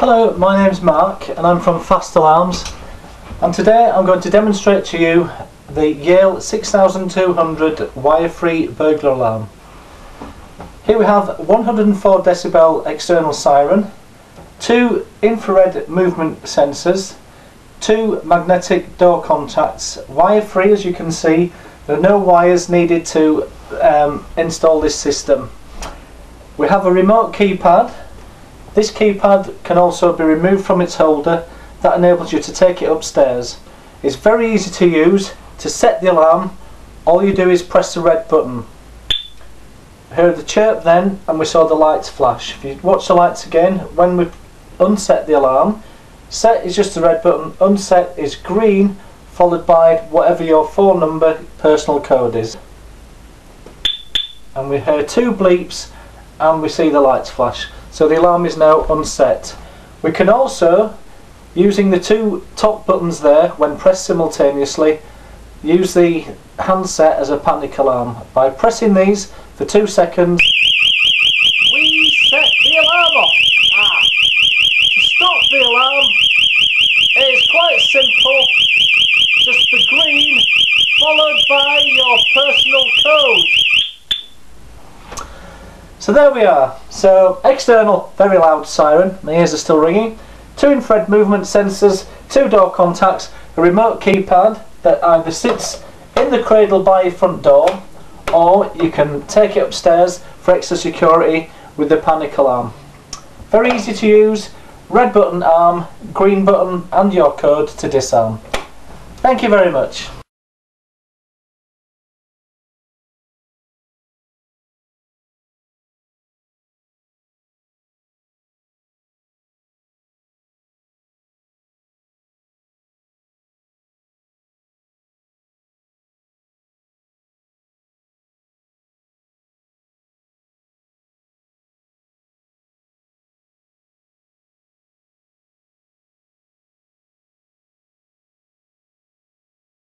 Hello, my name's Mark and I'm from Fast Alarms and today I'm going to demonstrate to you the Yale 6200 wire-free burglar alarm. Here we have 104 decibel external siren, two infrared movement sensors, two magnetic door contacts, wire-free as you can see, there are no wires needed to um, install this system. We have a remote keypad this keypad can also be removed from its holder that enables you to take it upstairs. It's very easy to use. To set the alarm, all you do is press the red button. Heard the chirp then and we saw the lights flash. If you watch the lights again, when we unset the alarm, set is just the red button, unset is green followed by whatever your phone number personal code is. And we hear two bleeps and we see the lights flash. So the alarm is now unset. We can also, using the two top buttons there when pressed simultaneously, use the handset as a panic alarm. By pressing these for two seconds, we set the alarm off. Ah. To stop the alarm, it is quite simple. Just the green followed by your personal code. So there we are. So external, very loud siren. My ears are still ringing. Two infrared movement sensors, two door contacts, a remote keypad that either sits in the cradle by your front door or you can take it upstairs for extra security with the panic alarm. Very easy to use, red button arm, green button and your code to disarm. Thank you very much.